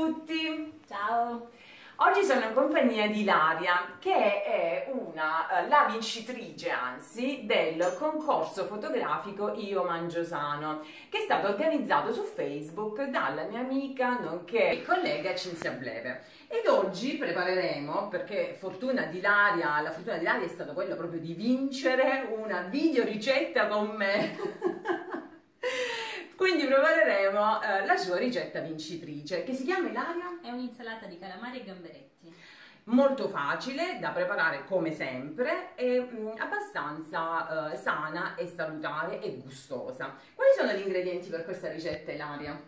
tutti! Ciao! Oggi sono in compagnia di Ilaria, che è una, eh, la vincitrice anzi, del concorso fotografico Io Mangio Sano, che è stato organizzato su Facebook dalla mia amica, nonché collega Cinzia Bleve. Ed oggi prepareremo, perché fortuna di Ilaria, la fortuna di Ilaria è stata quella proprio di vincere una videoricetta con me Quindi prepareremo eh, la sua ricetta vincitrice, che si chiama Ilaria? È un'insalata di calamari e gamberetti. Molto facile da preparare come sempre e mh, mm, abbastanza eh, sana e salutare e gustosa. Quali sono gli ingredienti per questa ricetta Ilaria?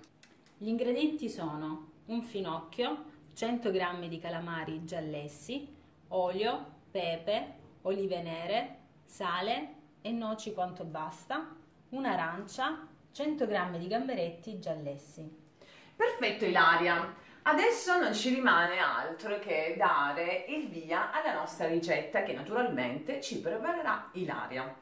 Gli ingredienti sono un finocchio, 100 g di calamari giallessi, olio, pepe, olive nere, sale e noci quanto basta, un'arancia, 100 g di gamberetti giallessi. Perfetto Ilaria! Adesso non ci rimane altro che dare il via alla nostra ricetta che naturalmente ci preparerà Ilaria.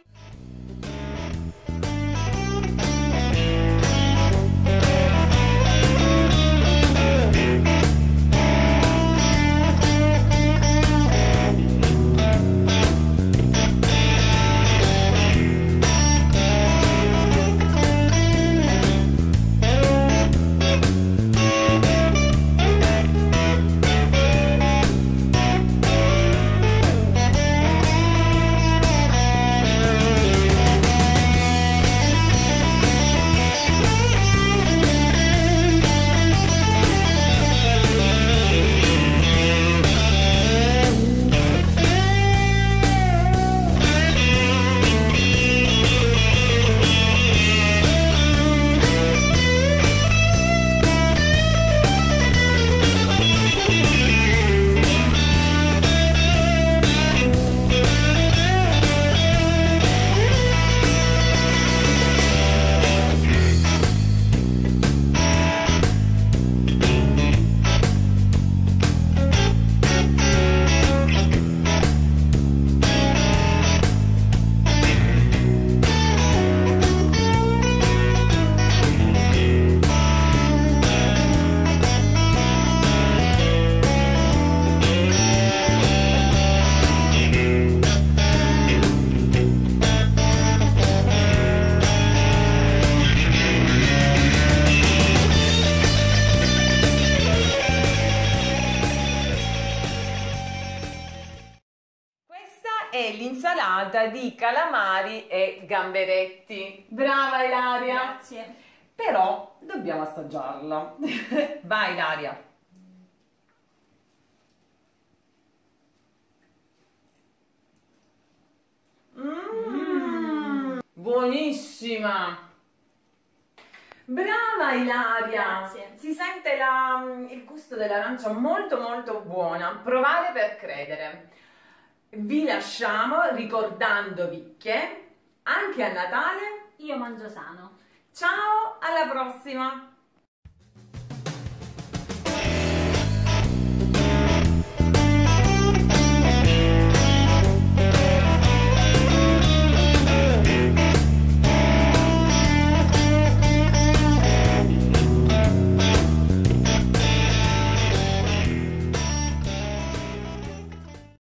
È l'insalata di calamari e gamberetti. Brava Ilaria! Grazie. Però dobbiamo assaggiarla. Vai Ilaria! Mmm, buonissima! Brava Ilaria! Grazie. Si sente la, il gusto dell'arancia molto molto buona. Provare per credere. Vi lasciamo ricordandovi che anche a Natale Io mangio sano. ciao, alla prossima!